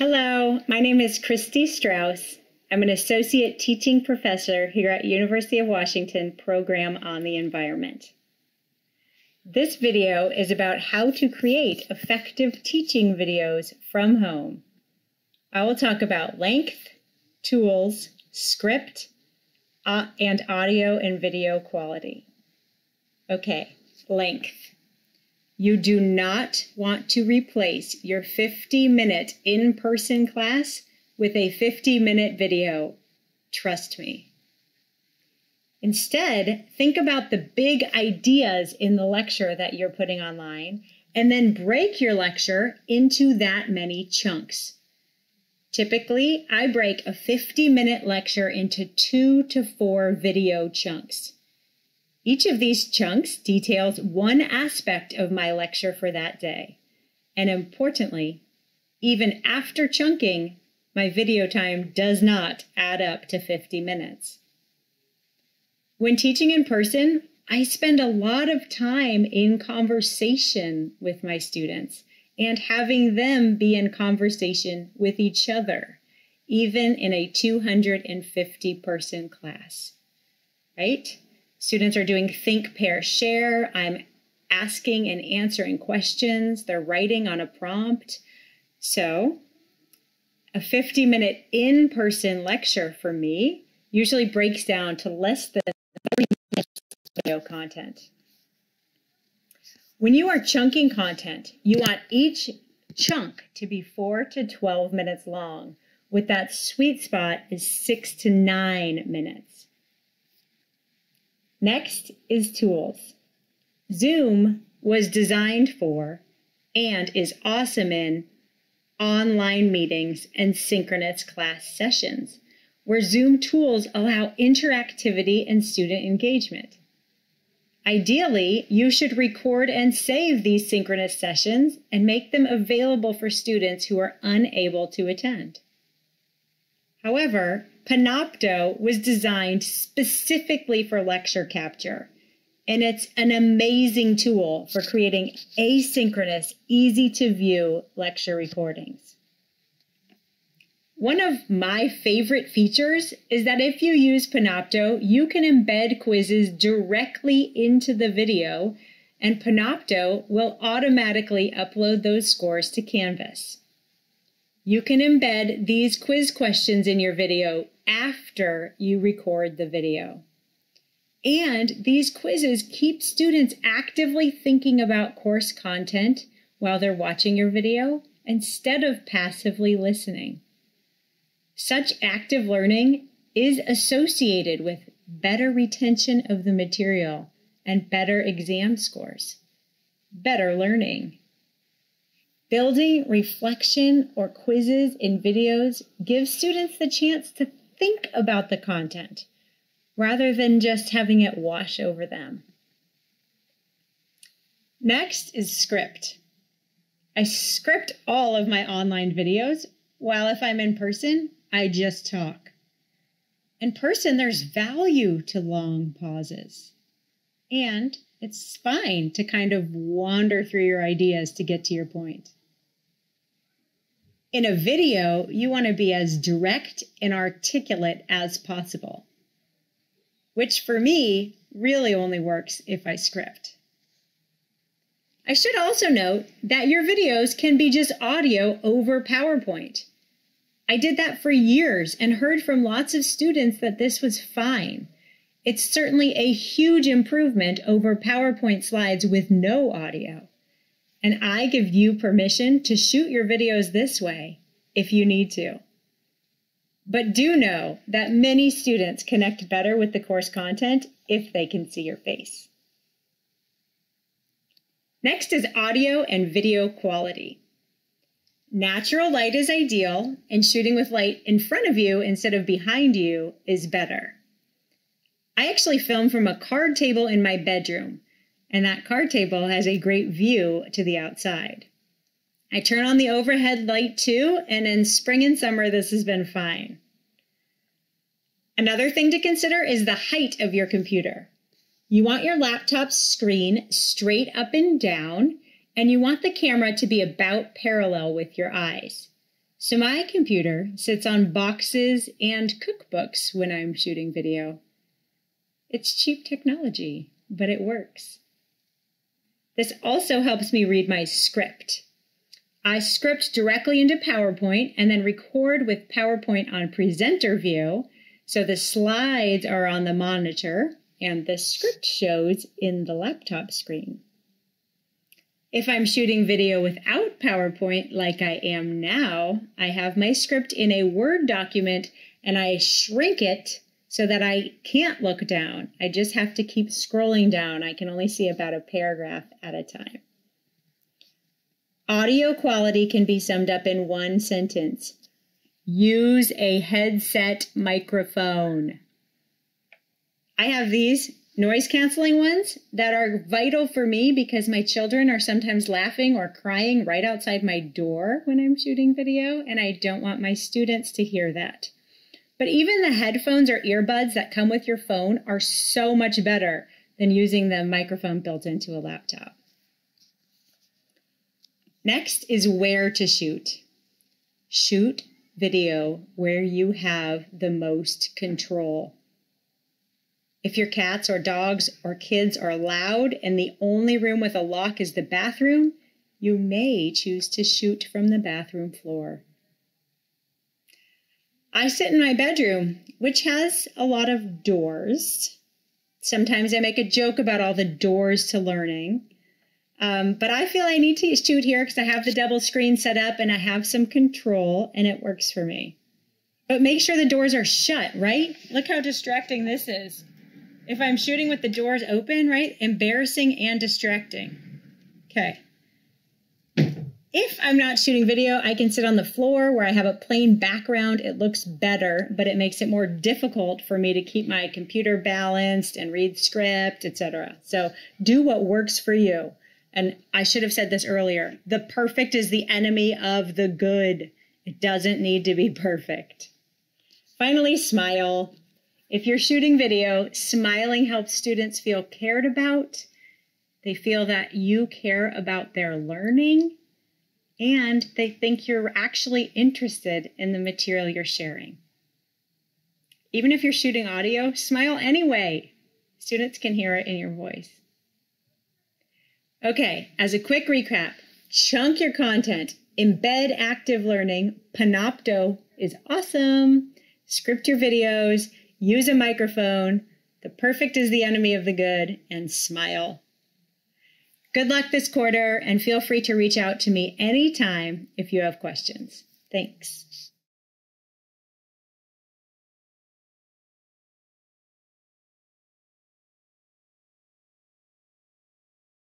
Hello, my name is Kristi Straus. I'm an associate teaching professor here at University of Washington program on the environment. This video is about how to create effective teaching videos from home. I will talk about length, tools, script, uh, and audio and video quality. Okay, length. You do not want to replace your 50 minute in person class with a 50 minute video. Trust me. Instead, think about the big ideas in the lecture that you're putting online and then break your lecture into that many chunks. Typically, I break a 50 minute lecture into two to four video chunks. Each of these chunks details one aspect of my lecture for that day. And importantly, even after chunking, my video time does not add up to 50 minutes. When teaching in person, I spend a lot of time in conversation with my students and having them be in conversation with each other, even in a 250 person class, right? Students are doing think, pair, share. I'm asking and answering questions. They're writing on a prompt. So, a 50 minute in person lecture for me usually breaks down to less than 30 minutes of video content. When you are chunking content, you want each chunk to be 4 to 12 minutes long, with that sweet spot is 6 to 9 minutes. Next is tools. Zoom was designed for and is awesome in online meetings and synchronous class sessions, where Zoom tools allow interactivity and student engagement. Ideally, you should record and save these synchronous sessions and make them available for students who are unable to attend. However, Panopto was designed specifically for lecture capture, and it's an amazing tool for creating asynchronous, easy to view lecture recordings. One of my favorite features is that if you use Panopto, you can embed quizzes directly into the video, and Panopto will automatically upload those scores to Canvas. You can embed these quiz questions in your video after you record the video. And these quizzes keep students actively thinking about course content while they're watching your video instead of passively listening. Such active learning is associated with better retention of the material and better exam scores, better learning. Building reflection or quizzes in videos gives students the chance to think about the content rather than just having it wash over them. Next is script. I script all of my online videos, while if I'm in person, I just talk. In person, there's value to long pauses. And it's fine to kind of wander through your ideas to get to your point. In a video, you want to be as direct and articulate as possible, which for me really only works if I script. I should also note that your videos can be just audio over PowerPoint. I did that for years and heard from lots of students that this was fine. It's certainly a huge improvement over PowerPoint slides with no audio. And I give you permission to shoot your videos this way if you need to. But do know that many students connect better with the course content if they can see your face. Next is audio and video quality. Natural light is ideal, and shooting with light in front of you instead of behind you is better. I actually film from a card table in my bedroom, and that card table has a great view to the outside. I turn on the overhead light too, and in spring and summer, this has been fine. Another thing to consider is the height of your computer. You want your laptop's screen straight up and down and you want the camera to be about parallel with your eyes. So my computer sits on boxes and cookbooks when I'm shooting video. It's cheap technology, but it works. This also helps me read my script. I script directly into PowerPoint and then record with PowerPoint on presenter view. So the slides are on the monitor and the script shows in the laptop screen. If I'm shooting video without PowerPoint like I am now, I have my script in a Word document and I shrink it so that I can't look down. I just have to keep scrolling down. I can only see about a paragraph at a time. Audio quality can be summed up in one sentence. Use a headset microphone. I have these noise canceling ones that are vital for me because my children are sometimes laughing or crying right outside my door when I'm shooting video, and I don't want my students to hear that. But even the headphones or earbuds that come with your phone are so much better than using the microphone built into a laptop. Next is where to shoot. Shoot video where you have the most control. If your cats or dogs or kids are loud and the only room with a lock is the bathroom, you may choose to shoot from the bathroom floor. I sit in my bedroom, which has a lot of doors. Sometimes I make a joke about all the doors to learning. Um, but I feel I need to shoot here because I have the double screen set up and I have some control and it works for me. But make sure the doors are shut, right? Look how distracting this is if I'm shooting with the doors open, right? Embarrassing and distracting. Okay. If I'm not shooting video, I can sit on the floor where I have a plain background. It looks better, but it makes it more difficult for me to keep my computer balanced and read script, etc. So do what works for you. And I should have said this earlier. The perfect is the enemy of the good. It doesn't need to be perfect. Finally, smile. If you're shooting video, smiling helps students feel cared about. They feel that you care about their learning and they think you're actually interested in the material you're sharing. Even if you're shooting audio, smile anyway. Students can hear it in your voice. Okay, as a quick recap, chunk your content, embed active learning, Panopto is awesome, script your videos, use a microphone, the perfect is the enemy of the good, and smile. Good luck this quarter, and feel free to reach out to me anytime if you have questions. Thanks.